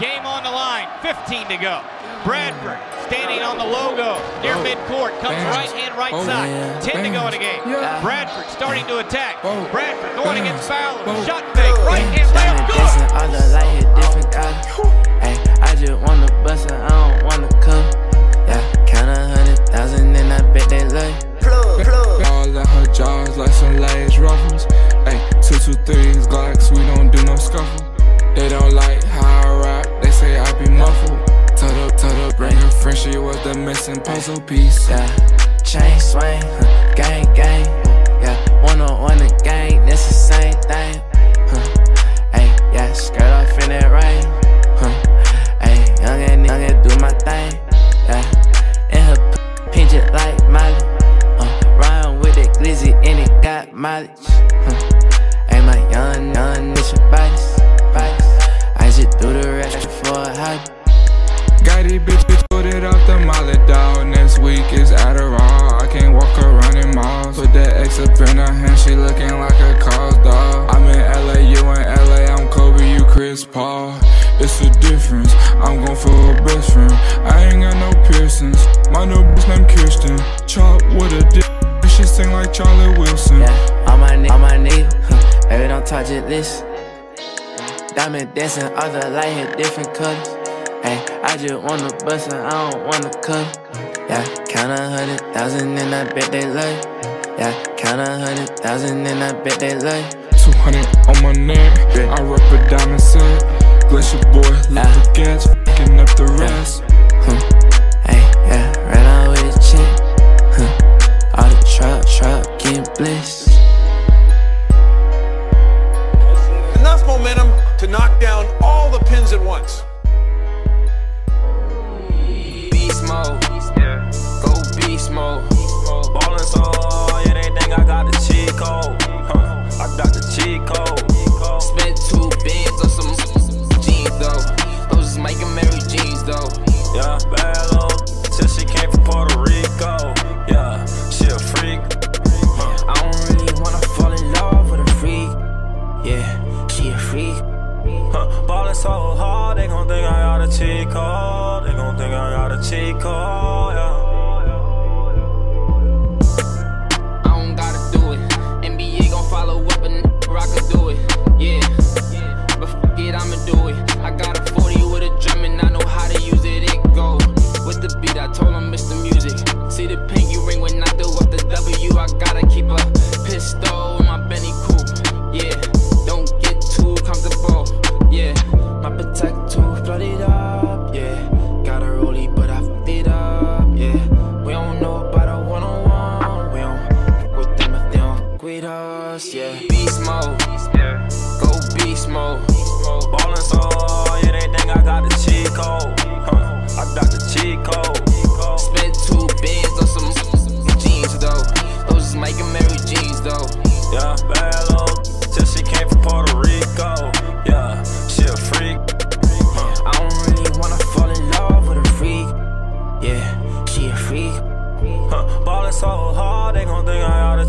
game on the line. 15 to go. Bradford standing on the logo near Oh. midcourt. Comes Bounce. right hand, right Oh, side. yeah. 10 to go in the game. Yeah. Bradford starting to attack. Whoa. Bradford going Bounce. against Fowler. Whoa. Shot fake. Right hand Diamond layup. Good. all the light hit different colors. Ay, I just wanna bust it, I don't wanna come. Yeah, count a hundred thousand and I bet they love. All at her jaws like some lace ruffles. Ay, two two threes, Glocks, we don't do no scuffle. They don't like how Be muffled. Tut up, tut up, bring her friend, she was the missing puzzle piece. Yeah, chain swing, huh, gang gang. Yeah, one on one the gang, that's the same thing. Huh. Ay, yeah, skirt off in that rain. Huh. Ay, young and young and do my thing. Yeah, and her p- pinch it like Molly. Uh, rhyme with it glizzy and it got mileage. Huh. Ay, my young, young, it's your bodies, hand, she looking like a cause dog. I'm in LA, you in LA, I'm Kobe, you Chris Paul. It's a difference, I'm going for a best friend. I ain't got no piercings, my new bitch named Kirsten. Chop with a dick, she sing like Charlie Wilson. Yeah, on my knee, on my knee. Huh. Baby, don't touch it, listen. Diamond dancing, the light hit different colors. Hey, I just wanna bust it, I don't wanna cut. Yeah, count a hundred thousand and I bet they love. Yeah, count a hundred thousand and I bet they you. 200 on my neck, Yeah, bad little till she came from Puerto Rico. Yeah, she a freak. I don't really wanna fall in love with a freak. Yeah, she a freak. Huh, ballin' so hard, they gon' think I got a cheat code. They gon' think I got a cheat code, yeah. Keep a pistol in my Benny coupe. Yeah. Don't get too comfortable. Yeah. My protector flooded up. Yeah. Got a rollie, but I fucked it up. Yeah. We don't know about a one on one. We don't fuck with them if they don't fuck with us. Yeah. Beast mode. Go beast mode. Ballin' so yeah, they think I got the cheat code. Huh, I got the cheat code.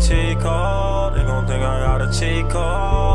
Cheat code. They gon' think I got a cheat code,